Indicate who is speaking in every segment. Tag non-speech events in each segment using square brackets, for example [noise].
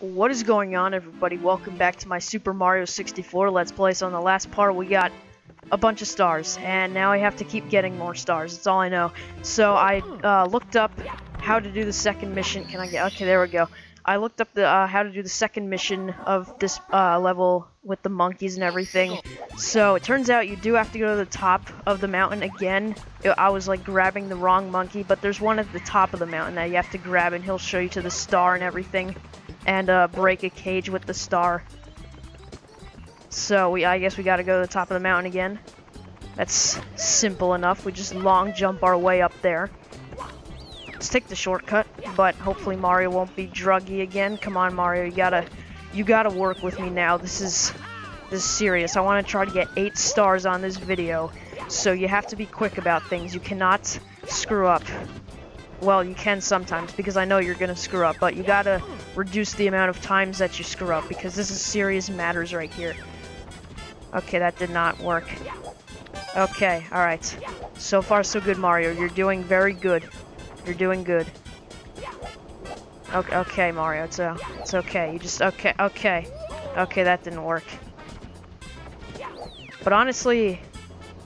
Speaker 1: What is going on everybody? Welcome back to my Super Mario 64 Let's Play. So on the last part we got a bunch of stars and now I have to keep getting more stars. That's all I know. So I uh, looked up how to do the second mission. Can I get... Okay, there we go. I looked up the uh, how to do the second mission of this uh, level with the monkeys and everything. So it turns out you do have to go to the top of the mountain again. I was like grabbing the wrong monkey, but there's one at the top of the mountain that you have to grab and he'll show you to the star and everything and uh, break a cage with the star. So we, I guess we gotta go to the top of the mountain again. That's simple enough. We just long jump our way up there. Let's take the shortcut, but hopefully Mario won't be druggy again. Come on, Mario, you gotta, you gotta work with me now. This is, this is serious. I want to try to get eight stars on this video, so you have to be quick about things. You cannot screw up. Well, you can sometimes, because I know you're gonna screw up, but you gotta reduce the amount of times that you screw up, because this is serious matters right here. Okay, that did not work. Okay, alright. So far, so good, Mario. You're doing very good. You're doing good. Okay, okay Mario, it's, uh, it's okay. You just, okay, okay. Okay, that didn't work. But honestly,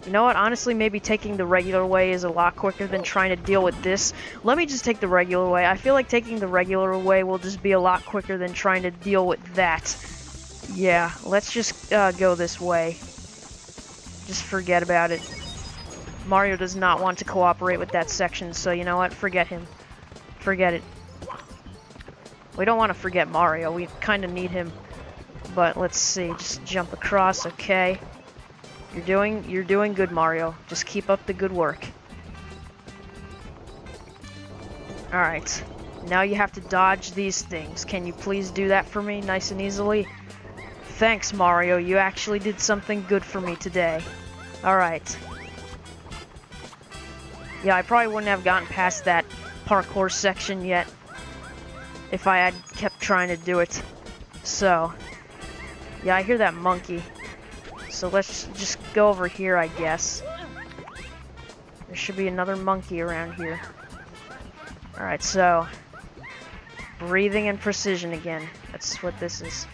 Speaker 1: you know what? Honestly, maybe taking the regular way is a lot quicker than trying to deal with this. Let me just take the regular way. I feel like taking the regular way will just be a lot quicker than trying to deal with that. Yeah, let's just uh, go this way. Just forget about it. Mario does not want to cooperate with that section, so you know what? Forget him. Forget it. We don't want to forget Mario. We kind of need him. But let's see. Just jump across. Okay. You're doing you're doing good, Mario. Just keep up the good work. Alright. Now you have to dodge these things. Can you please do that for me nice and easily? Thanks, Mario. You actually did something good for me today. Alright. Yeah, I probably wouldn't have gotten past that parkour section yet if I had kept trying to do it. So, yeah, I hear that monkey. So let's just go over here, I guess. There should be another monkey around here. Alright, so... Breathing and precision again. That's what this is.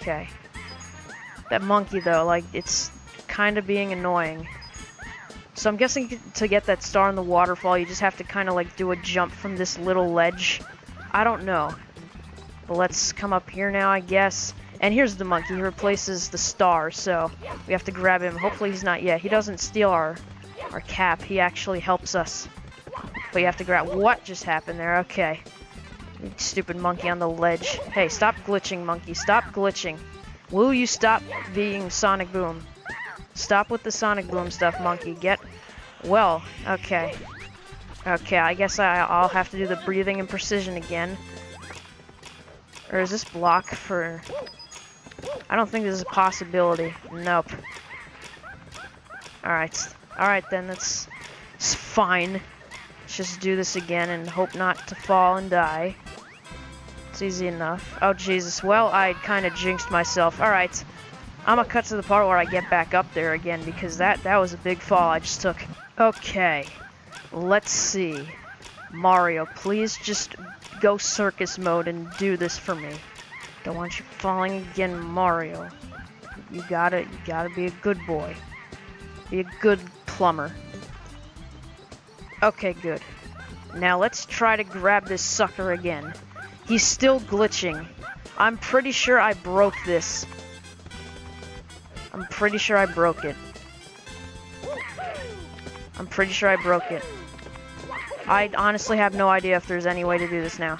Speaker 1: Okay. That monkey, though, like, it's kind of being annoying. So I'm guessing to get that star in the waterfall, you just have to kind of, like, do a jump from this little ledge. I don't know. But let's come up here now, I guess. And here's the monkey. He replaces the star, so we have to grab him. Hopefully he's not yet. He doesn't steal our our cap. He actually helps us. But you have to grab... What just happened there? Okay. Stupid monkey on the ledge. Hey, stop glitching, monkey. Stop glitching. Will you stop being Sonic Boom? Stop with the Sonic Boom stuff, monkey. Get... Well, okay. Okay, I guess I, I'll have to do the breathing and precision again. Or is this block for... I don't think this is a possibility. Nope. Alright. Alright then, that's it's fine. Let's just do this again and hope not to fall and die. It's easy enough. Oh, Jesus. Well, I kind of jinxed myself. Alright. I'm gonna cut to the part where I get back up there again because that, that was a big fall I just took. Okay. Let's see. Mario, please just go circus mode and do this for me. Don't want you falling again, Mario. You gotta, you gotta be a good boy. Be a good plumber. Okay, good. Now let's try to grab this sucker again. He's still glitching. I'm pretty sure I broke this. I'm pretty sure I broke it. I'm pretty sure I broke it. I honestly have no idea if there's any way to do this now.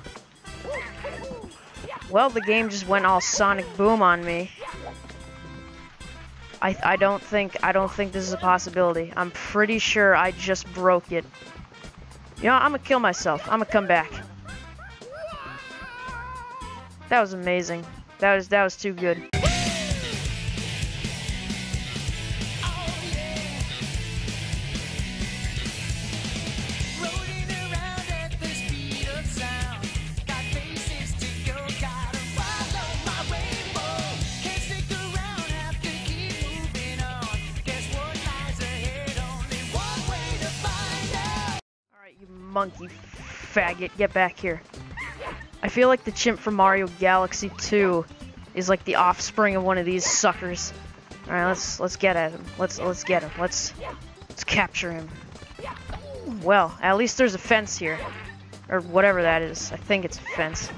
Speaker 1: Well, the game just went all Sonic Boom on me. I I don't think I don't think this is a possibility. I'm pretty sure I just broke it. You know, I'm gonna kill myself. I'm gonna come back. That was amazing. That was that was too good. Faggot. Get back here. I feel like the chimp from Mario Galaxy 2 is like the offspring of one of these suckers. All right, let's let's get at him. Let's let's get him. Let's let's capture him. Well, at least there's a fence here, or whatever that is. I think it's a fence.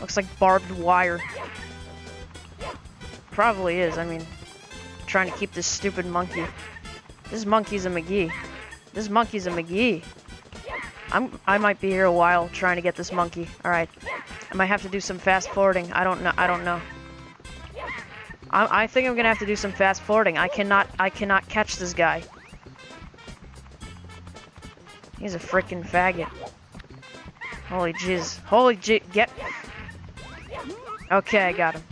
Speaker 1: Looks like barbed wire. Probably is. I mean, trying to keep this stupid monkey. This monkey's a McGee. This monkey's a McGee. I'm I might be here a while trying to get this monkey. All right. I might have to do some fast forwarding. I don't know. I don't know. I, I think I'm gonna have to do some fast forwarding. I cannot. I cannot catch this guy. He's a freaking faggot. Holy jizz. Holy jizz. Get. Okay, I got him.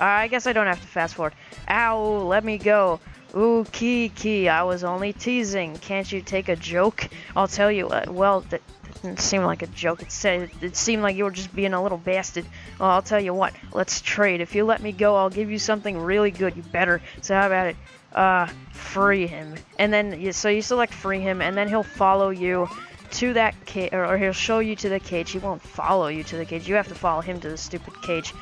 Speaker 1: Uh, I guess I don't have to fast forward. Ow, let me go. Ooh, Kiki, I was only teasing. Can't you take a joke? I'll tell you, what. well, that didn't seem like a joke. It said it seemed like you were just being a little bastard. Well, I'll tell you what, let's trade. If you let me go, I'll give you something really good. You better. So how about it? Uh, free him. And then, so you select free him, and then he'll follow you to that cage, or he'll show you to the cage. He won't follow you to the cage. You have to follow him to the stupid cage.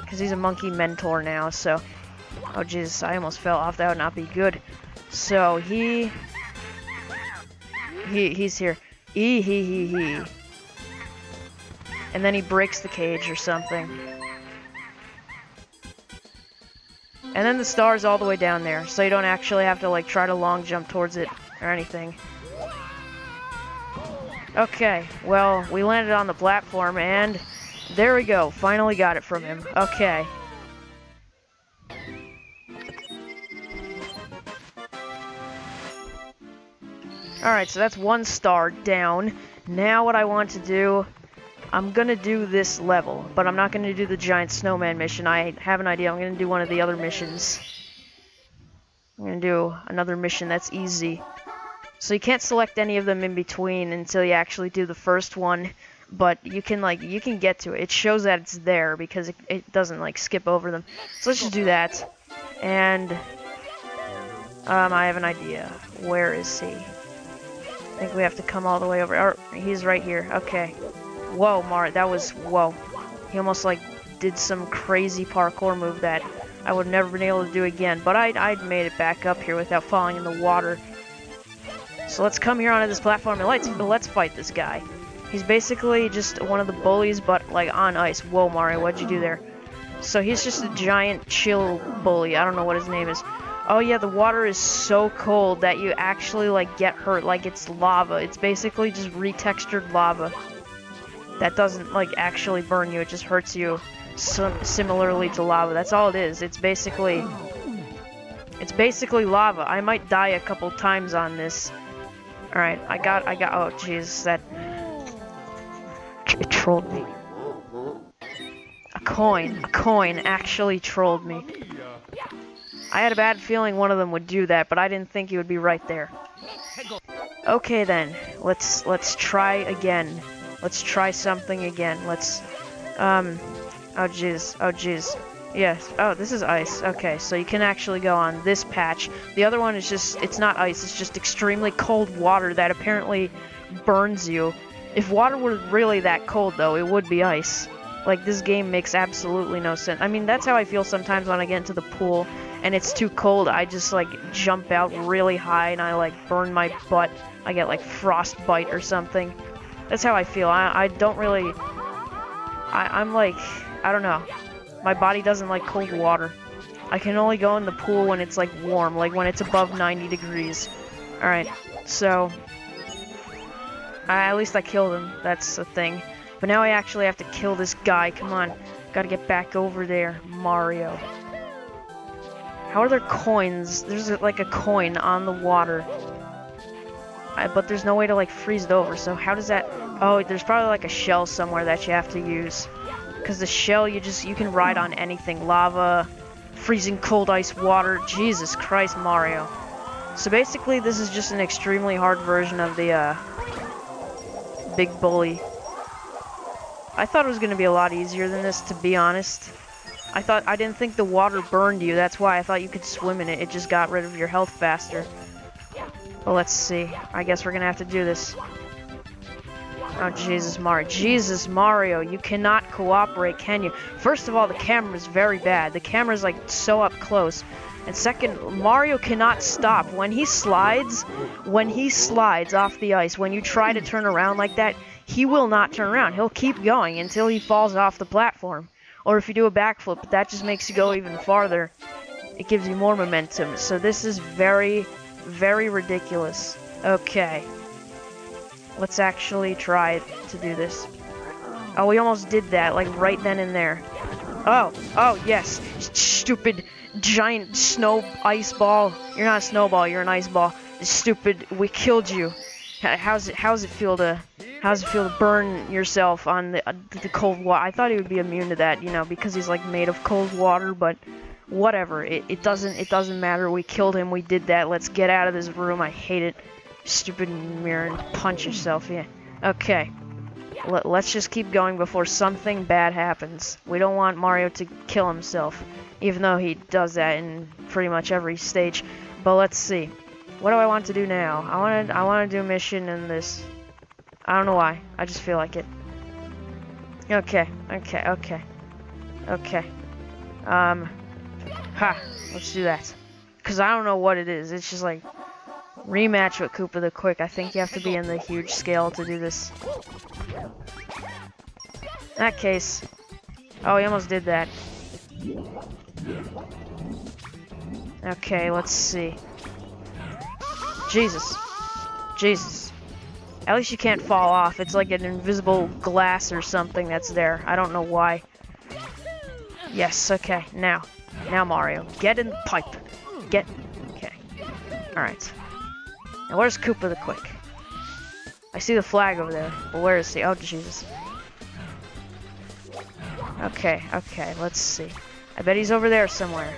Speaker 1: Because he's a monkey mentor now, so... Oh, Jesus, I almost fell off. That would not be good. So, he... He, he's here. E he he he. And then he breaks the cage or something. And then the star's all the way down there, so you don't actually have to like try to long jump towards it or anything. Okay, well, we landed on the platform and there we go. Finally got it from him. Okay. Alright, so that's one star down. Now what I want to do, I'm to do this level, but I'm not to do the giant snowman mission. I have an idea. I'm to do one of the other missions. I'm to do another mission that's easy. So you can't select any of them in between until you actually do the first one, but you can like you can get to it. It shows that it's there because it, it doesn't like skip over them. So let's just do that. And um, I have an idea. Where is he? Think we have to come all the way over. Or, he's right here. Okay. Whoa, Mar, that was, whoa. He almost, like, did some crazy parkour move that I would never been able to do again. But I, I'd made it back up here without falling in the water. So let's come here onto this platform and let's, let's fight this guy. He's basically just one of the bullies, but, like, on ice. Whoa, Mario, what'd you do there? So he's just a giant chill bully. I don't know what his name is. Oh yeah, the water is so cold that you actually like get hurt like it's lava. It's basically just retextured lava. That doesn't like actually burn you, it just hurts you sim similarly to lava. That's all it is. It's basically It's basically lava. I might die a couple times on this. Alright, I got I got oh jeez, that it trolled me. A coin, a coin actually trolled me. I had a bad feeling one of them would do that, but I didn't think he would be right there. Okay then, let's let's try again. Let's try something again. Let's um oh jeez. Oh jeez. Yes. Oh, this is ice. Okay, so you can actually go on this patch. The other one is just it's not ice, it's just extremely cold water that apparently burns you. If water were really that cold though, it would be ice. Like this game makes absolutely no sense. I mean, that's how I feel sometimes when I get into the pool and it's too cold, I just like jump out really high and I like burn my butt. I get like frostbite or something. That's how I feel. I, I don't really... I, I'm like... I don't know. My body doesn't like cold water. I can only go in the pool when it's like warm, like when it's above 90 degrees. Alright, so... I, at least I killed him. That's the thing. But now I actually have to kill this guy. Come on. Gotta get back over there, Mario. How are there coins? There's like a coin on the water. I, but there's no way to like freeze it over, so how does that... Oh, there's probably like a shell somewhere that you have to use. Because the shell, you just, you can ride on anything. Lava, freezing cold ice water. Jesus Christ, Mario. So basically, this is just an extremely hard version of the, uh, Big Bully. I thought it was going to be a lot easier than this, to be honest. I thought I didn't think the water burned you. That's why I thought you could swim in it. It just got rid of your health faster. But let's see. I guess we're gonna have to do this. Oh, Jesus, Mario. Jesus, Mario, you cannot cooperate, can you? First of all, the camera's very bad. The camera's, like, so up close. And second, Mario cannot stop. When he slides, when he slides off the ice, when you try to turn around like that, he will not turn around. He'll keep going until he falls off the platform. Or if you do a backflip, that just makes you go even farther. It gives you more momentum. So this is very, very ridiculous. Okay. Let's actually try to do this. Oh, we almost did that, like right then and there. Oh, oh, yes. Stupid giant snow ice ball. You're not a snowball, you're an ice ball. Stupid, we killed you. How's it, how's it feel to, how's it feel to burn yourself on the, uh, the cold water? I thought he would be immune to that, you know, because he's like made of cold water, but whatever. It, it doesn't, it doesn't matter. We killed him, we did that. Let's get out of this room. I hate it. Stupid mirror punch yourself, yeah. Okay. Let, let's just keep going before something bad happens. We don't want Mario to kill himself, even though he does that in pretty much every stage. But let's see. What do I want to do now? I want to I want to do a mission in this. I don't know why. I just feel like it. Okay, okay, okay. Okay. Um, ha, let's do that. Because I don't know what it is. It's just like, rematch with Koopa the Quick. I think you have to be in the huge scale to do this. In that case, oh, he almost did that. Okay, let's see. Jesus. Jesus. At least you can't fall off. It's like an invisible glass or something that's there. I don't know why. Yes, okay. Now. Now, Mario. Get in the pipe. Get... Okay. Alright. Now, where's Koopa the Quick? I see the flag over there. But where is he? Oh, Jesus. Okay, okay. Let's see. I bet he's over there somewhere.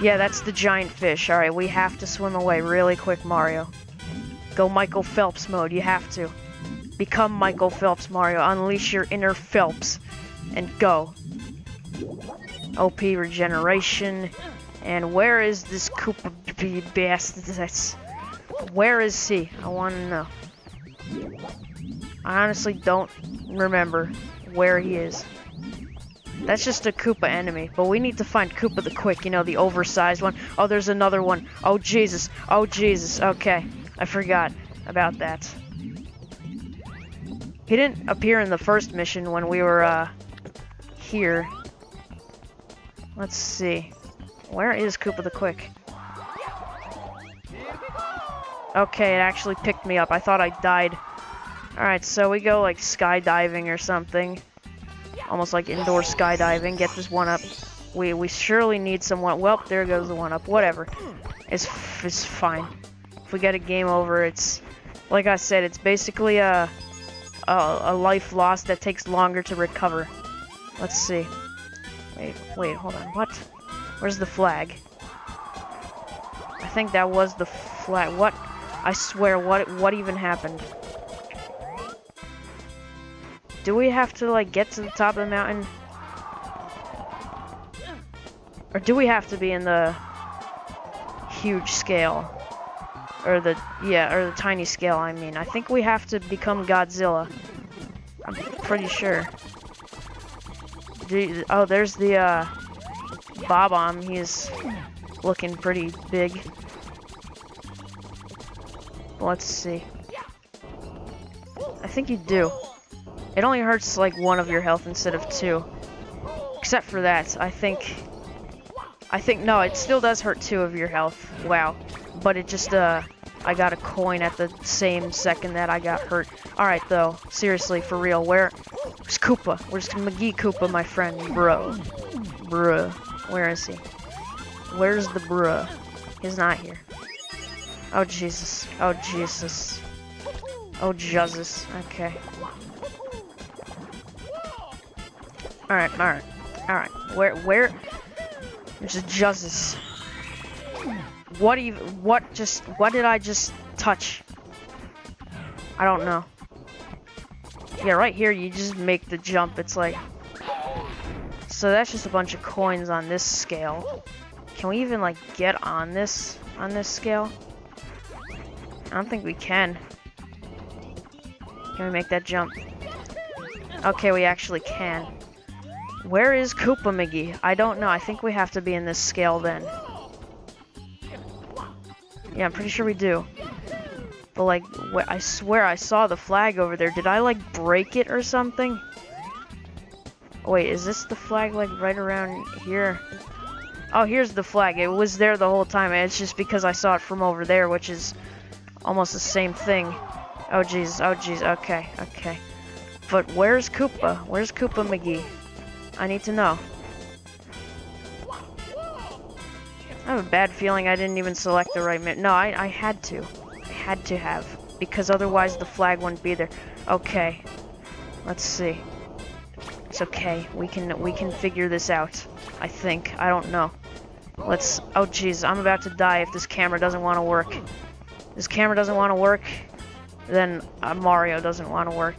Speaker 1: Yeah, that's the giant fish. Alright, we have to swim away really quick, Mario. Go Michael Phelps mode. You have to. Become Michael Phelps, Mario. Unleash your inner Phelps. And go. OP regeneration. And where is this Koopa bastard? That's... Where is he? I want to know. I honestly don't remember where he is. That's just a Koopa enemy, but we need to find Koopa the Quick, you know, the oversized one. Oh, there's another one. Oh, Jesus. Oh, Jesus. Okay, I forgot about that. He didn't appear in the first mission when we were, uh, here. Let's see. Where is Koopa the Quick? Okay, it actually picked me up. I thought I died. Alright, so we go, like, skydiving or something almost like indoor skydiving. Get this one up. We we surely need someone. Well, there goes the one up. Whatever. It's it's fine. If we get a game over, it's like I said. It's basically a a, a life lost that takes longer to recover. Let's see. Wait, wait, hold on. What? Where's the flag? I think that was the flag. What? I swear, what what even happened? Do we have to, like, get to the top of the mountain? Or do we have to be in the huge scale? Or the, yeah, or the tiny scale, I mean. I think we have to become Godzilla. I'm pretty sure. You, oh, there's the, uh, Bob-omb. He's looking pretty big. Let's see. I think you do. It only hurts like one of your health instead of two. Except for that, I think... I think, no, it still does hurt two of your health. Wow. But it just, uh, I got a coin at the same second that I got hurt. Alright, though. Seriously, for real, where... Where's Koopa? Where's McGee Koopa, my friend? Bro. Bruh. Where is he? Where's the bruh? He's not here. Oh, Jesus. Oh, Jesus. Oh, Jesus. Okay. Alright, alright. Alright. Where where there's a justice. What even what just what did I just touch? I don't know. Yeah, right here you just make the jump. It's like So that's just a bunch of coins on this scale. Can we even like get on this on this scale? I don't think we can. Can we make that jump? Okay, we actually can. Where is Koopa McGee? I don't know. I think we have to be in this scale then. Yeah, I'm pretty sure we do. But like, I swear I saw the flag over there. Did I like break it or something? Wait, is this the flag like right around here? Oh, here's the flag. It was there the whole time. It's just because I saw it from over there, which is almost the same thing. Oh, jeez. Oh, jeez. Okay. Okay. But where's Koopa? Where's Koopa McGee? I need to know. I have a bad feeling I didn't even select the right No, I, I had to. I had to have. Because otherwise the flag wouldn't be there. Okay. Let's see. It's okay. We can we can figure this out. I think. I don't know. Let's... Oh, jeez. I'm about to die if this camera doesn't want to work. This camera doesn't want to work. Then uh, Mario doesn't want to work.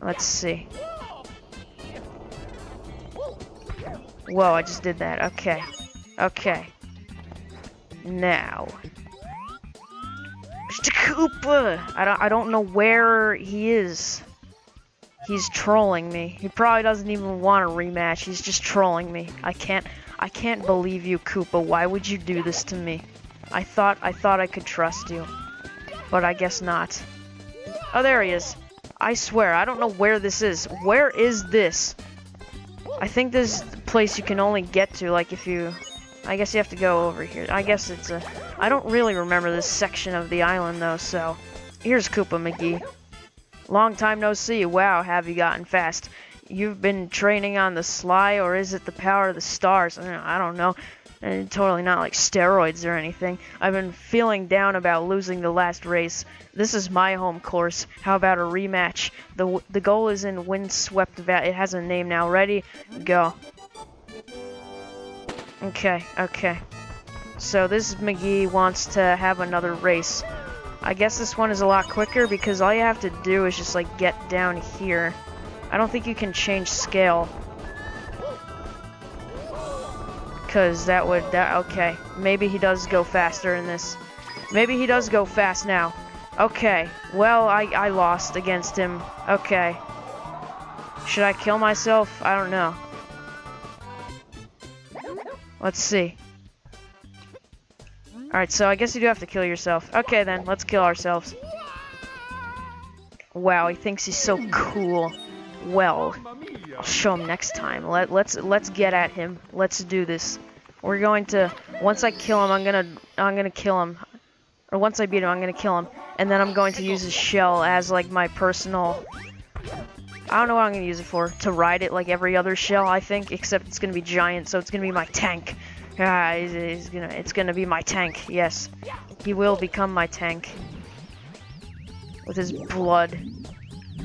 Speaker 1: Let's see. Whoa, I just did that. Okay. Okay. Now. Mr. Koopa! I don't, I don't know where he is. He's trolling me. He probably doesn't even want a rematch. He's just trolling me. I can't I can't believe you, Koopa. Why would you do this to me? I thought I thought I could trust you. But I guess not. Oh, there he is. I swear, I don't know where this is. Where is this? I think this place you can only get to, like, if you... I guess you have to go over here. I guess it's a... I don't really remember this section of the island, though, so... Here's Koopa McGee. Long time no see. Wow, have you gotten fast. You've been training on the sly, or is it the power of the stars? I don't know. And totally not like steroids or anything. I've been feeling down about losing the last race. This is my home course. How about a rematch? The the goal is in Windswept Valley. It has a name now. Ready? Go. Okay, okay. So this McGee wants to have another race. I guess this one is a lot quicker because all you have to do is just like get down here. I don't think you can change scale. Because that would, that, okay. Maybe he does go faster in this. Maybe he does go fast now. Okay, well, I, I lost against him. Okay. Should I kill myself? I don't know. Let's see. Alright, so I guess you do have to kill yourself. Okay then, let's kill ourselves. Wow, he thinks he's so cool. Well, I'll show him next time. Let let's let's get at him. Let's do this. We're going to once I kill him, I'm gonna I'm gonna kill him. Or once I beat him, I'm gonna kill him, and then I'm going to use his shell as like my personal. I don't know what I'm gonna use it for. To ride it like every other shell, I think, except it's gonna be giant, so it's gonna be my tank. Ah, he's, he's gonna, it's gonna be my tank, yes. He will become my tank. With his blood,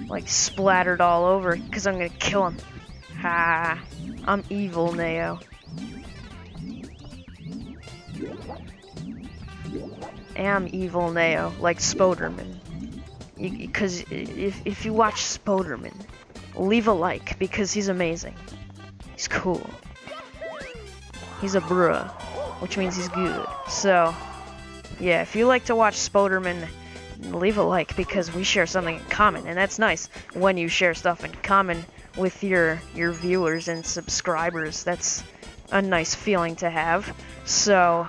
Speaker 1: like, splattered all over, because I'm gonna kill him. Ha! I'm evil, Neo. am evil Neo, like Spoderman. Because if, if you watch Spoderman, leave a like, because he's amazing. He's cool. He's a bruh, which means he's good. So, yeah, if you like to watch Spoderman, leave a like because we share something in common, and that's nice when you share stuff in common with your your viewers and subscribers. That's a nice feeling to have. So,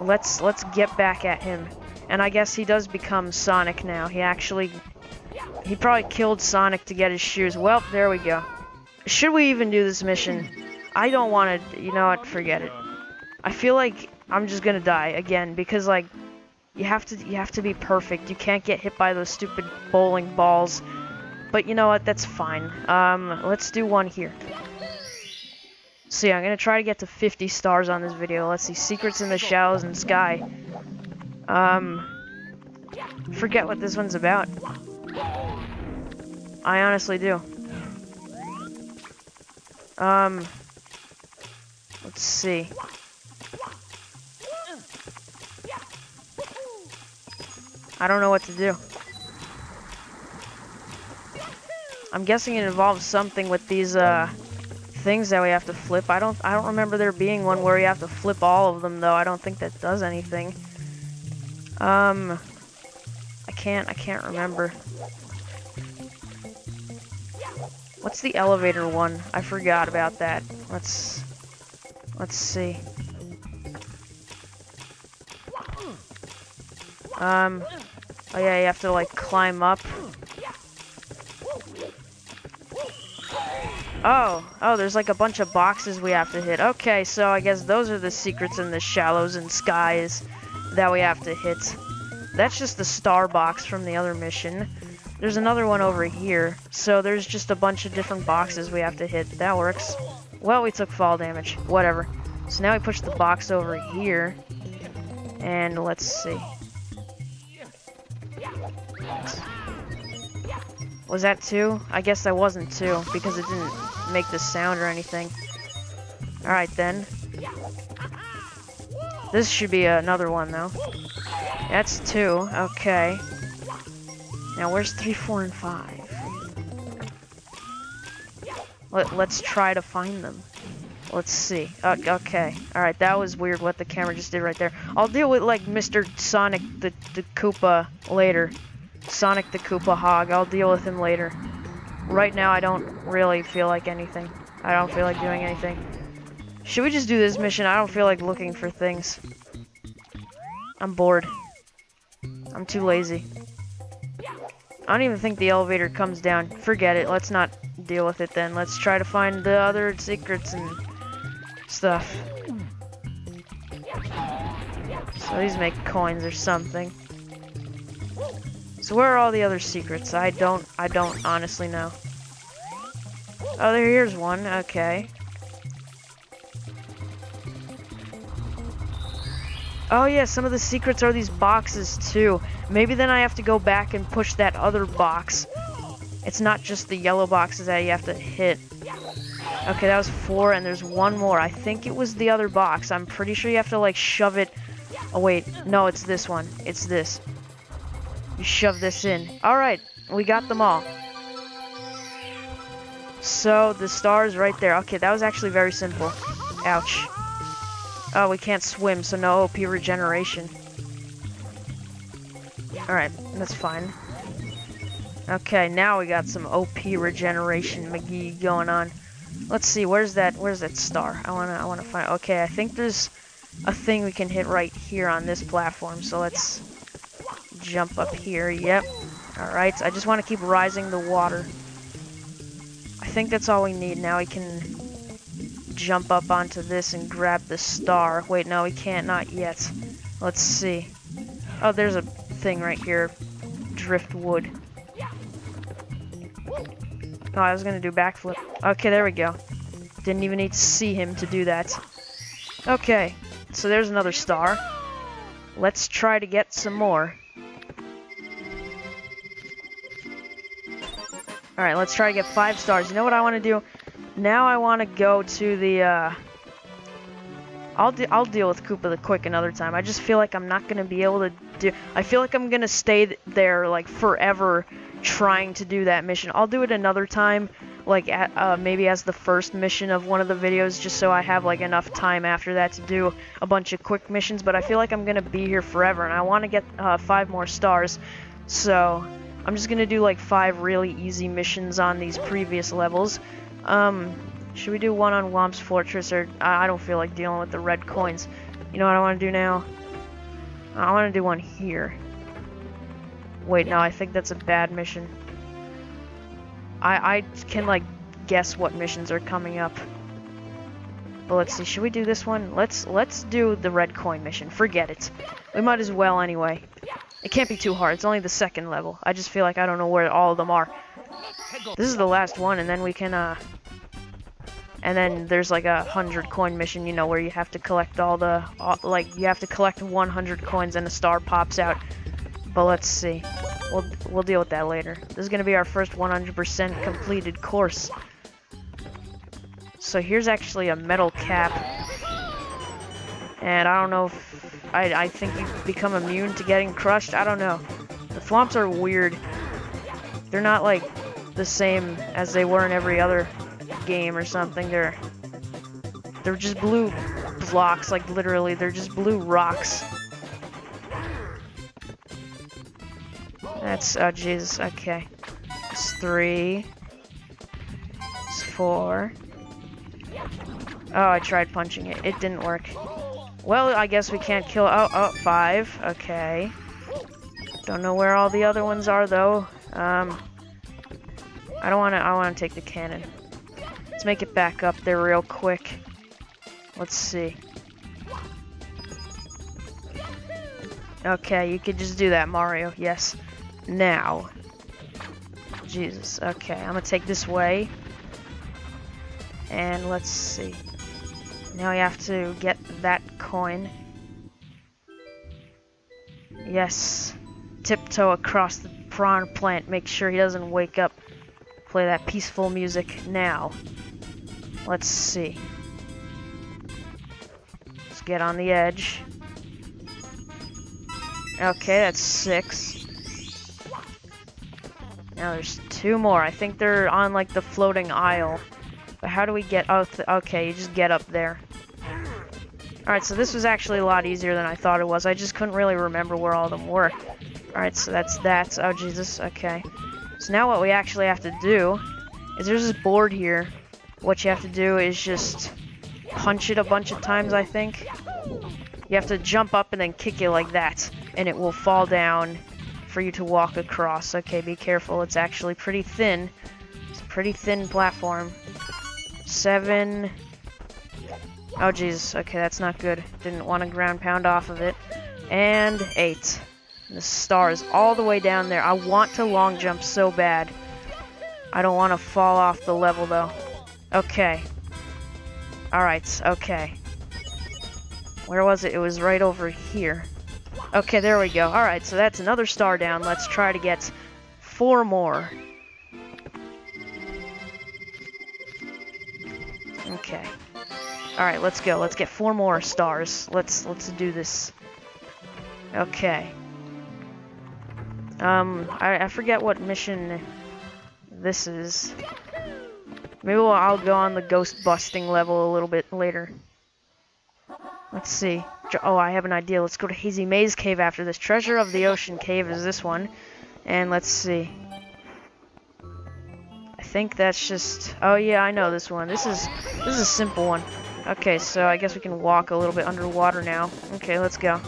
Speaker 1: let's let's get back at him. And I guess he does become Sonic now. He actually he probably killed Sonic to get his shoes. Well, there we go. Should we even do this mission? I don't want to, you know what, forget it. I feel like I'm just gonna die again because like you have to you have to be perfect. You can't get hit by those stupid bowling balls. But you know what? That's fine. Um, let's do one here. See, I'm gonna try to get to 50 stars on this video. Let's see, secrets in the shallows and sky. Um, forget what this one's about. I honestly do. Um, Let's see. I don't know what to do. I'm guessing it involves something with these uh, things that we have to flip. I don't I don't remember there being one where you have to flip all of them though. I don't think that does anything. Um I can't I can't remember. What's the elevator one? I forgot about that. Let's let's see. Um Oh yeah, you have to like climb up. Oh, oh, there's like a bunch of boxes we have to hit. Okay, so I guess those are the secrets in the shallows and skies that we have to hit. That's just the star box from the other mission. There's another one over here. So there's just a bunch of different boxes we have to hit. That works. Well, we took fall damage. Whatever. So now we push the box over here. And let's see. Was that two? I guess that wasn't two, because it didn't make the sound or anything. Alright then. This should be another one, though. That's two. Okay. Now, where's three, four, and five? Let, let's try to find them. Let's see. Uh, okay. Alright, that was weird what the camera just did right there. I'll deal with, like, Mr. Sonic the, the Koopa later. Sonic the Koopa Hog. I'll deal with him later. Right now, I don't really feel like anything. I don't feel like doing anything. Should we just do this mission? I don't feel like looking for things. I'm bored. I'm too lazy. I don't even think the elevator comes down. Forget it. Let's not deal with it then. Let's try to find the other secrets and stuff. So these make coins or something. So where are all the other secrets? I don't, I don't honestly know. Oh, there, here's one. Okay. Oh yeah, some of the secrets are these boxes too. Maybe then I have to go back and push that other box. It's not just the yellow boxes that you have to hit. Okay, that was four, and there's one more. I think it was the other box. I'm pretty sure you have to, like, shove it... Oh, wait. No, it's this one. It's this. Shove this in. Alright, we got them all. So, the star's right there. Okay, that was actually very simple. Ouch. Oh, we can't swim, so no OP regeneration. Alright, that's fine. Okay, now we got some OP regeneration McGee going on. Let's see, where's that where's that star? I wanna I wanna find okay, I think there's a thing we can hit right here on this platform, so let's jump up here. Yep. Alright, I just want to keep rising the water. I think that's all we need. Now we can jump up onto this and grab the star. Wait, no, we can't. Not yet. Let's see. Oh, there's a thing right here. Driftwood. Oh, I was going to do backflip. Okay, there we go. Didn't even need to see him to do that. Okay, so there's another star. Let's try to get some more. Alright, let's try to get five stars. You know what I want to do? Now I want to go to the, uh... I'll, de I'll deal with Koopa the Quick another time. I just feel like I'm not going to be able to do... I feel like I'm going to stay th there, like, forever trying to do that mission. I'll do it another time, like, at, uh, maybe as the first mission of one of the videos, just so I have, like, enough time after that to do a bunch of quick missions. But I feel like I'm going to be here forever, and I want to get uh, five more stars. So... I'm just gonna do like five really easy missions on these previous levels. Um, should we do one on Whomp's Fortress, or I don't feel like dealing with the red coins. You know what I want to do now? I want to do one here. Wait, no, I think that's a bad mission. I, I can, like, guess what missions are coming up. But let's see, should we do this one? Let's let's do the red coin mission. Forget it. We might as well anyway. It can't be too hard. It's only the second level. I just feel like I don't know where all of them are. This is the last one, and then we can, uh... And then there's like a 100 coin mission, you know, where you have to collect all the... All, like, you have to collect 100 coins and a star pops out. But let's see. We'll, we'll deal with that later. This is going to be our first 100% completed course. So here's actually a metal cap. And I don't know if... I, I think you become immune to getting crushed. I don't know. The Thwomps are weird. They're not, like, the same as they were in every other game or something. They're... They're just blue blocks, like, literally. They're just blue rocks. That's... Oh, Jesus. Okay. It's three. It's four. Oh, I tried punching it. It didn't work. Well, I guess we can't kill. Oh, oh, five. Okay. Don't know where all the other ones are though. Um, I don't want to. I want to take the cannon. Let's make it back up there real quick. Let's see. Okay, you could just do that, Mario. Yes. Now. Jesus. Okay, I'm gonna take this way. And let's see. Now we have to get that coin. Yes. Tiptoe across the Piranha Plant. Make sure he doesn't wake up. Play that peaceful music now. Let's see. Let's get on the edge. Okay, that's six. Now there's two more. I think they're on like the floating isle. But how do we get... Oh, okay, you just get up there. Alright, so this was actually a lot easier than I thought it was. I just couldn't really remember where all of them were. Alright, so that's that. Oh, Jesus. Okay. So now what we actually have to do is there's this board here. What you have to do is just punch it a bunch of times, I think. You have to jump up and then kick it like that and it will fall down for you to walk across. Okay, be careful. It's actually pretty thin. It's a pretty thin platform. Seven. Oh, jeez. Okay, that's not good. Didn't want to ground pound off of it. And eight. The star is all the way down there. I want to long jump so bad. I don't want to fall off the level, though. Okay. Alright, okay. Where was it? It was right over here. Okay, there we go. Alright, so that's another star down. Let's try to get four more. Okay. Alright, let's go. Let's get four more stars. Let's let's do this. Okay. Um, I, I forget what mission this is. Maybe we'll, I'll go on the ghost busting level a little bit later. Let's see. Oh, I have an idea. Let's go to Hazy Maze Cave after this. Treasure of the Ocean Cave is this one. And let's see. I think that's just... Oh, yeah, I know this one. This is this is a simple one. Okay, so I guess we can walk a little bit underwater now. Okay, let's go.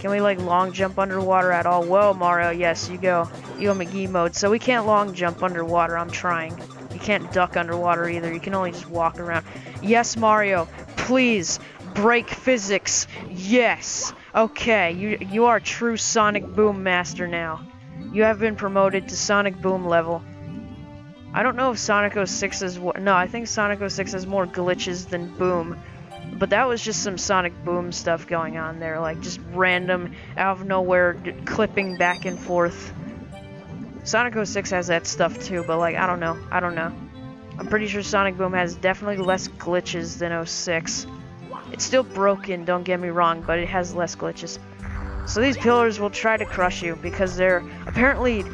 Speaker 1: Can we, like, long jump underwater at all? Whoa, Mario, yes, you go. You go McGee mode. So we can't long jump underwater. I'm trying. You can't duck underwater either. You can only just walk around. Yes, Mario, please break physics. Yes. Okay, you you are true Sonic Boom master now. You have been promoted to Sonic Boom level. I don't know if Sonic 06 is what. No, I think Sonic 06 has more glitches than Boom. But that was just some Sonic Boom stuff going on there, like just random, out of nowhere, clipping back and forth. Sonic 06 has that stuff too, but like, I don't know. I don't know. I'm pretty sure Sonic Boom has definitely less glitches than 06. It's still broken, don't get me wrong, but it has less glitches. So these pillars will try to crush you because they're apparently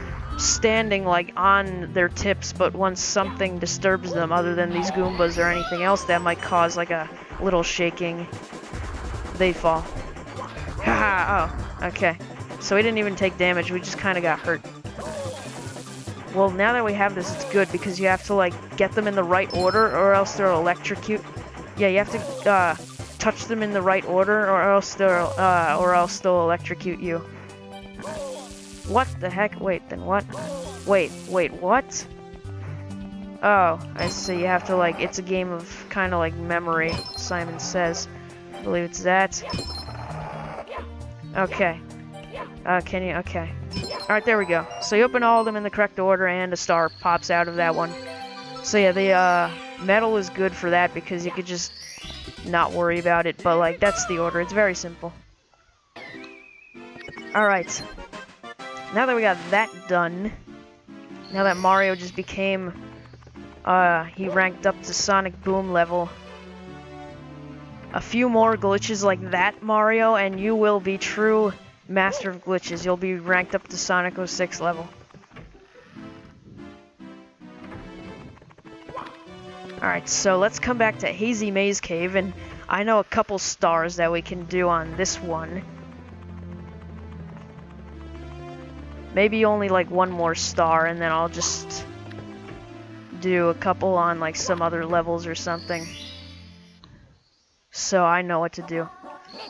Speaker 1: standing like on their tips, but once something disturbs them other than these Goombas or anything else that might cause like a little shaking, they fall. [laughs] Haha, oh, okay. So we didn't even take damage, we just kind of got hurt. Well, now that we have this, it's good because you have to like get them in the right order or else they'll electrocute. Yeah, you have to uh, touch them in the right order, or else they'll, uh, or else they'll electrocute you. What the heck? Wait, then what? Wait, wait, what? Oh, I see. You have to, like, it's a game of kind of like memory, Simon says. I believe it's that. Okay. Uh, can you? Okay. Alright, there we go. So you open all of them in the correct order, and a star pops out of that one. So yeah, the, uh, metal is good for that, because you could just not worry about it, but like that's the order. It's very simple. Alright. Now that we got that done, now that Mario just became, uh, he ranked up to Sonic Boom level, a few more glitches like that, Mario, and you will be true master of glitches. You'll be ranked up to Sonic 06 level. Alright, so let's come back to Hazy Maze Cave, and I know a couple stars that we can do on this one. Maybe only like one more star, and then I'll just do a couple on like some other levels or something. So I know what to do.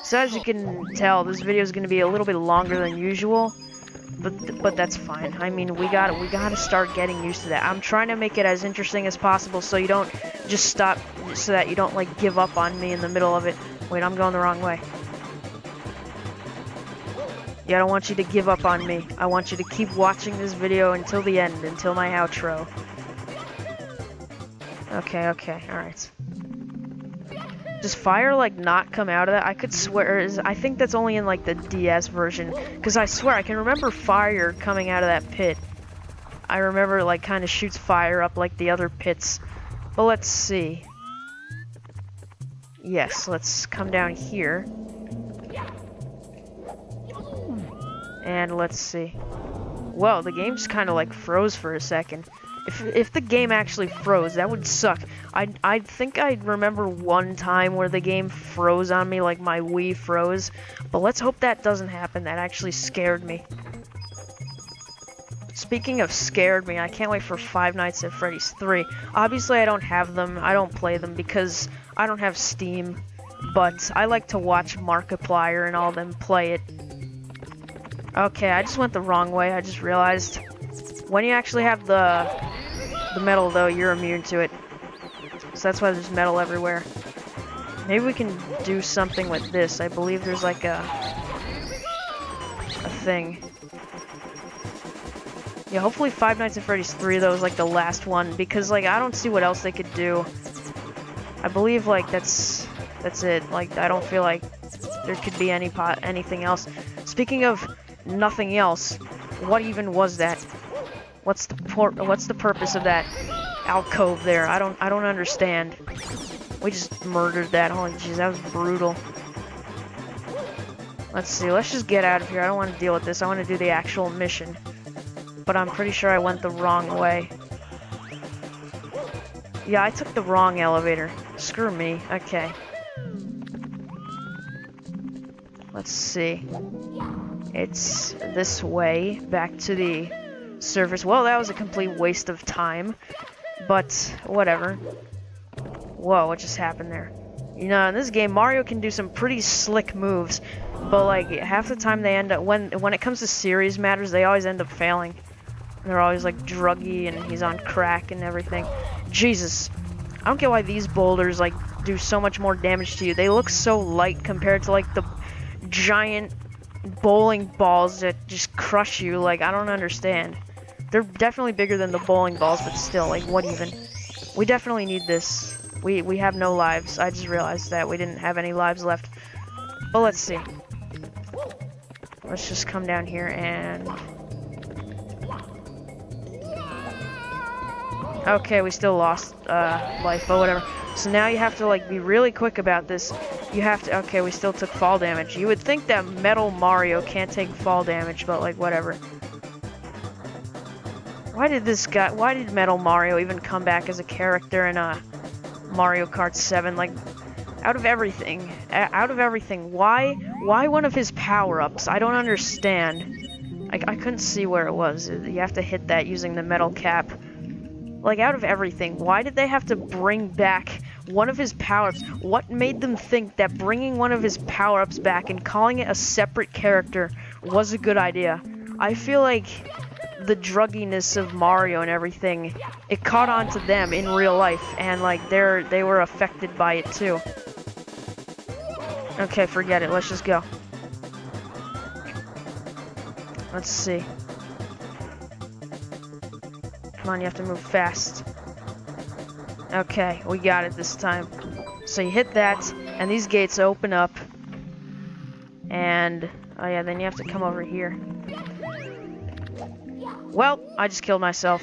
Speaker 1: So as you can tell, this video is going to be a little bit longer than usual, but but that's fine. I mean, we got we got to start getting used to that. I'm trying to make it as interesting as possible, so you don't just stop, so that you don't like give up on me in the middle of it. Wait, I'm going the wrong way. Yeah, I don't want you to give up on me. I want you to keep watching this video until the end, until my outro. Okay, okay, alright. Does fire, like, not come out of that? I could swear, is I think that's only in, like, the DS version. Because I swear, I can remember fire coming out of that pit. I remember, like, kind of shoots fire up like the other pits. But let's see. Yes, let's come down here. And let's see. Well, the game's kind of, like, froze for a second. If, if the game actually froze, that would suck. I I think I remember one time where the game froze on me, like my Wii froze. But let's hope that doesn't happen. That actually scared me. Speaking of scared me, I can't wait for Five Nights at Freddy's 3. Obviously, I don't have them. I don't play them because I don't have Steam. But I like to watch Markiplier and all them play it. Okay, I just went the wrong way. I just realized. When you actually have the the metal, though, you're immune to it. So that's why there's metal everywhere. Maybe we can do something with this. I believe there's like a a thing. Yeah, hopefully Five Nights at Freddy's 3, though, is like the last one, because, like, I don't see what else they could do. I believe, like, that's that's it. Like, I don't feel like there could be any pot anything else. Speaking of nothing else, what even was that? What's the what's the purpose of that alcove there? I don't I don't understand. We just murdered that. Holy jeez, that was brutal. Let's see. Let's just get out of here. I don't want to deal with this. I want to do the actual mission. But I'm pretty sure I went the wrong way. Yeah, I took the wrong elevator. Screw me. Okay. Let's see. It's this way, back to the surface. Well, that was a complete waste of time, but whatever. Whoa, what just happened there? You know, in this game, Mario can do some pretty slick moves, but like half the time they end up when when it comes to serious matters, they always end up failing. They're always like druggy and he's on crack and everything. Jesus, I don't get why these boulders like do so much more damage to you. They look so light compared to like the giant bowling balls that just crush you. Like I don't understand. They're definitely bigger than the bowling balls, but still, like, what even? We definitely need this. We, we have no lives. I just realized that we didn't have any lives left. But let's see. Let's just come down here and... Okay, we still lost uh, life, but whatever. So now you have to, like, be really quick about this. You have to... Okay, we still took fall damage. You would think that Metal Mario can't take fall damage, but, like, whatever. Why did this guy, why did Metal Mario even come back as a character in a Mario Kart 7? Like, out of everything, out of everything, why, why one of his power-ups? I don't understand. I, I couldn't see where it was. You have to hit that using the metal cap. Like, out of everything, why did they have to bring back one of his power-ups? What made them think that bringing one of his power-ups back and calling it a separate character was a good idea? I feel like the drugginess of Mario and everything, it caught on to them in real life, and like they're they were affected by it too. Okay, forget it. Let's just go. Let's see. Come on, you have to move fast. Okay, we got it this time. So you hit that, and these gates open up. And, oh yeah, then you have to come over here. Well, I just killed myself.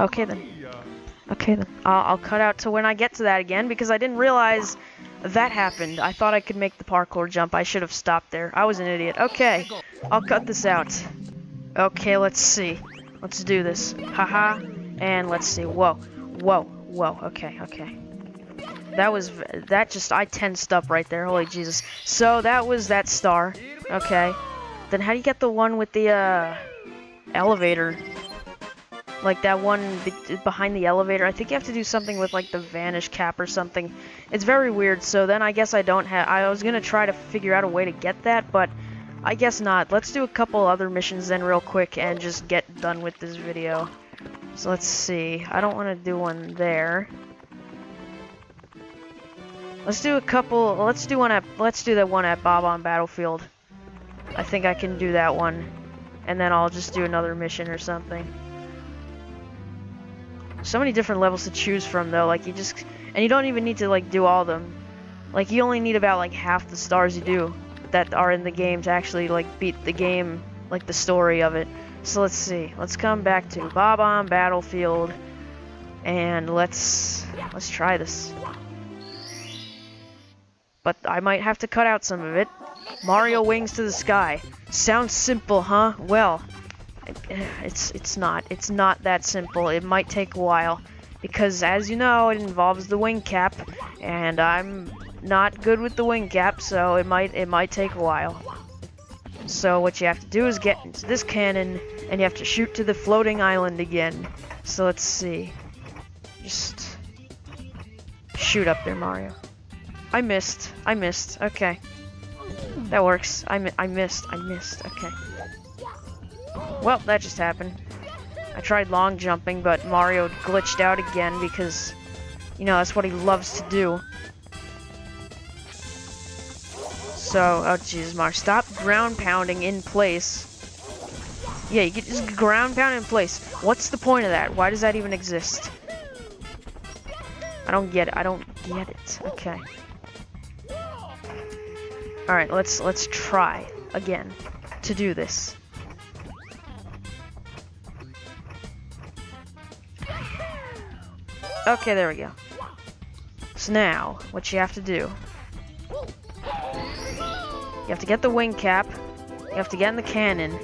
Speaker 1: Okay then. Okay then. I'll, I'll, cut out to when I get to that again because I didn't realize that happened. I thought I could make the parkour jump. I should have stopped there. I was an idiot. Okay. I'll cut this out. Okay, let's see. Let's do this. Haha. -ha. And let's see. Whoa. Whoa. Whoa. Okay. Okay. That was, that just, I tensed up right there. Holy Jesus. So that was that star. Okay. Then how do you get the one with the, uh, elevator? Like that one be behind the elevator. I think you have to do something with like the vanish cap or something. It's very weird. So then I guess I don't have. I was gonna try to figure out a way to get that, but I guess not. Let's do a couple other missions then real quick and just get done with this video. So let's see. I don't want to do one there. Let's do a couple. Let's do one at. Let's do that one at Bob-omb Battlefield. I think I can do that one, and then I'll just do another mission or something. So many different levels to choose from though. Like you just, and you don't even need to like do all of them. Like you only need about like half the stars you do that are in the game to actually like beat the game, like the story of it. So let's see. Let's come back to Bob-omb Battlefield, and let's let's try this. But I might have to cut out some of it. Mario Wings to the Sky. Sounds simple, huh? Well, [sighs] it's it's not. It's not that simple. It might take a while because as you know, it involves the wing cap and I'm not good with the wing cap, so it might it might take a while. So what you have to do is get into this cannon and you have to shoot to the floating island again. So let's see. Just shoot up there, Mario. I missed. I missed. Okay. That works. I, mi I missed. I missed. Okay. Well, that just happened. I tried long jumping, but Mario glitched out again because, you know, that's what he loves to do. So, oh jeez, Mark, stop ground pounding in place. Yeah, you can just ground pound in place. What's the point of that? Why does that even exist? I don't get it. I don't get it. Okay. All right, let's let's try again to do this. Okay, there we go. So now, what you have to do you have to get the wing cap. You have to get in the cannon.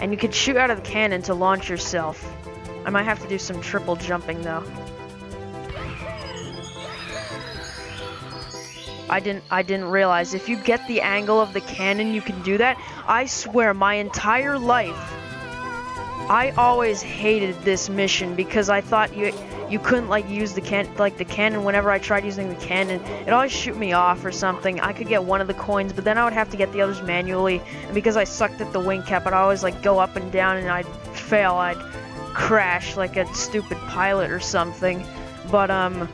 Speaker 1: And you can shoot out of the cannon to launch yourself. I might have to do some triple jumping though. I didn't I didn't realize if you get the angle of the cannon you can do that. I swear my entire life I always hated this mission because I thought you you couldn't like use the can like the cannon whenever I tried using the cannon. It always shoot me off or something. I could get one of the coins, but then I would have to get the others manually. And because I sucked at the wing cap, I'd always like go up and down and I'd fail. I'd crash like a stupid pilot or something. But um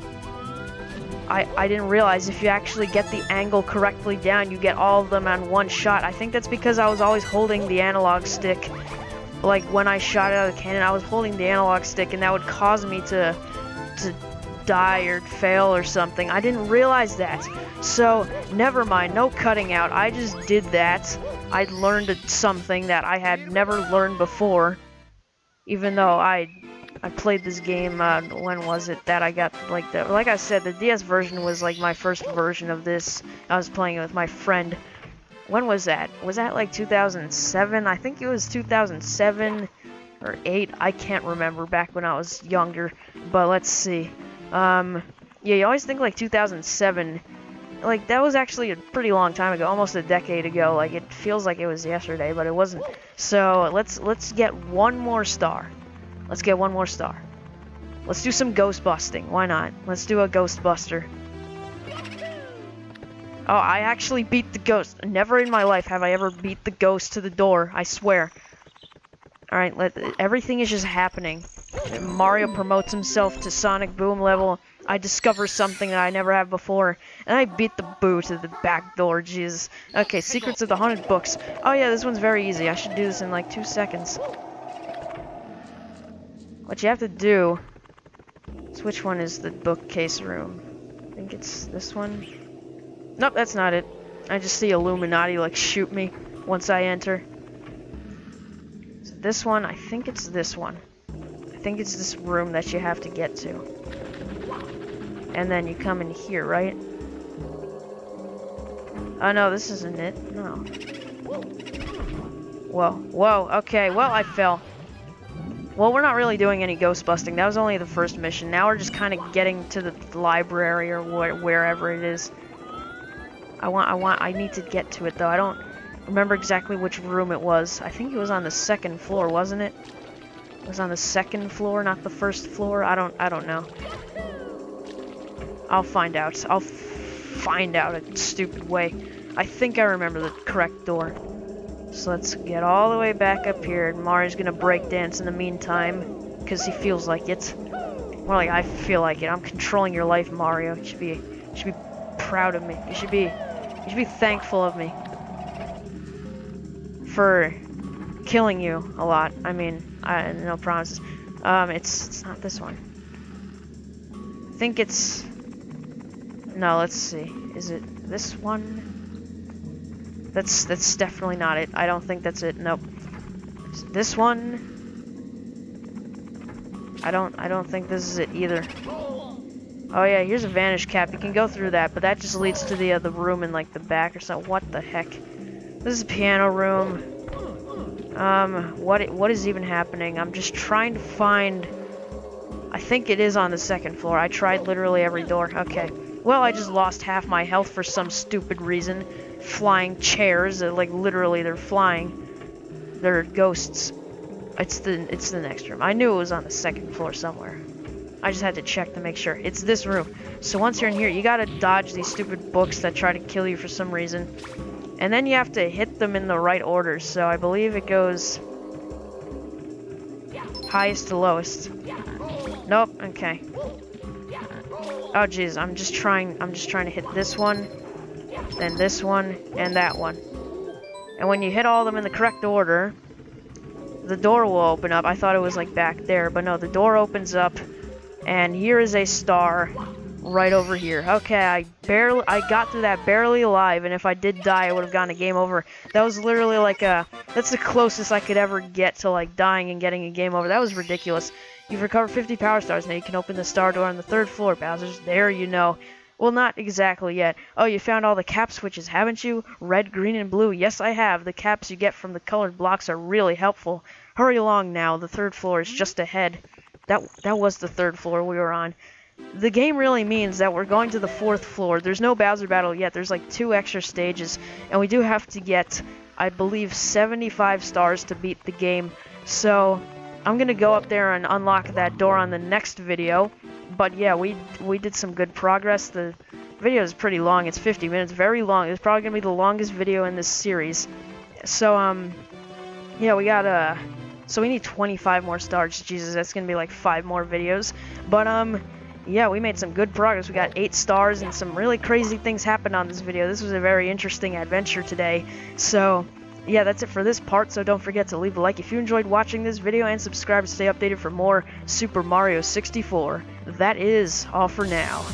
Speaker 1: I, I didn't realize if you actually get the angle correctly down, you get all of them on one shot. I think that's because I was always holding the analog stick like when I shot out of the cannon, I was holding the analog stick, and that would cause me to to die or fail or something. I didn't realize that. So never mind, no cutting out. I just did that. I learned something that I had never learned before. Even though I I played this game uh, when was it that I got like the like I said the DS version was like my first version of this. I was playing it with my friend when was that? Was that like 2007? I think it was 2007 or 8. I can't remember back when I was younger. But let's see. Um, yeah, you always think like 2007. Like that was actually a pretty long time ago, almost a decade ago. Like it feels like it was yesterday, but it wasn't. So let's let's get one more star. Let's get one more star. Let's do some ghost busting. Why not? Let's do a ghost buster. Oh, I actually beat the ghost. Never in my life have I ever beat the ghost to the door, I swear. Alright, let everything is just happening. Mario promotes himself to Sonic Boom level. I discover something that I never have before. And I beat the boo to the back door, Jesus. Okay, Secrets of the Haunted Books. Oh yeah, this one's very easy. I should do this in like two seconds. What you have to do... is which one is the bookcase room? I think it's this one. Nope, that's not it. I just see Illuminati, like, shoot me once I enter. So this one, I think it's this one. I think it's this room that you have to get to. And then you come in here, right? Oh, no, this isn't it. No. Whoa, whoa, okay, well, I fell. Well, we're not really doing any ghost busting. That was only the first mission. Now we're just kind of getting to the library or wh wherever it is. I want, I want, I need to get to it though. I don't remember exactly which room it was. I think it was on the second floor, wasn't it? It was on the second floor, not the first floor. I don't I don't know. I'll find out. I'll find out a stupid way. I think I remember the correct door. So let's get all the way back up here. And Mario's gonna break dance in the meantime, because he feels like it. More like I feel like it. I'm controlling your life, Mario. You should be, you should be proud of me. You should be, you should be thankful of me for killing you a lot. I mean, I no promises. Um, it's it's not this one. I think it's. No, let's see. Is it this one? That's that's definitely not it. I don't think that's it. Nope. This one. I don't I don't think this is it either. Oh yeah, here's a vanish cap. You can go through that, but that just leads to the other room in like the back or something. What the heck? This is a piano room. Um, what what is even happening? I'm just trying to find. I think it is on the second floor. I tried literally every door. Okay. Well, I just lost half my health for some stupid reason. Flying chairs, like literally they're flying. They're ghosts. It's the it's the next room. I knew it was on the second floor somewhere. I just had to check to make sure. It's this room. So once you're in here, you gotta dodge these stupid books that try to kill you for some reason. And then you have to hit them in the right order. So I believe it goes highest to lowest. Nope, okay. Oh jeez, I'm just trying I'm just trying to hit this one, then this one, and that one. And when you hit all of them in the correct order, the door will open up. I thought it was like back there, but no, the door opens up, and here is a star right over here. Okay, I barely, I got through that barely alive, and if I did die, I would have gotten a game over. That was literally like a, that's the closest I could ever get to like dying and getting a game over. That was ridiculous. You've recovered 50 power stars. Now you can open the star door on the third floor, Bowser's. There you know. Well, not exactly yet. Oh, you found all the cap switches, haven't you? Red, green, and blue. Yes, I have. The caps you get from the colored blocks are really helpful. Hurry along now. The third floor is just ahead. That that was the third floor we were on. The game really means that we're going to the fourth floor. There's no Bowser battle yet. There's like two extra stages, and we do have to get, I believe, 75 stars to beat the game. So I'm gonna go up there and unlock that door on the next video. But yeah, we we did some good progress. The video is pretty long. It's 50 minutes, very long. It's probably gonna be the longest video in this series. So um, yeah, we got uh, so we need 25 more stars. Jesus, that's gonna be like five more videos. But um, yeah, we made some good progress. We got eight stars and some really crazy things happened on this video. This was a very interesting adventure today. So yeah, that's it for this part, so don't forget to leave a like if you enjoyed watching this video and subscribe to stay updated for more Super Mario 64. That is all for now.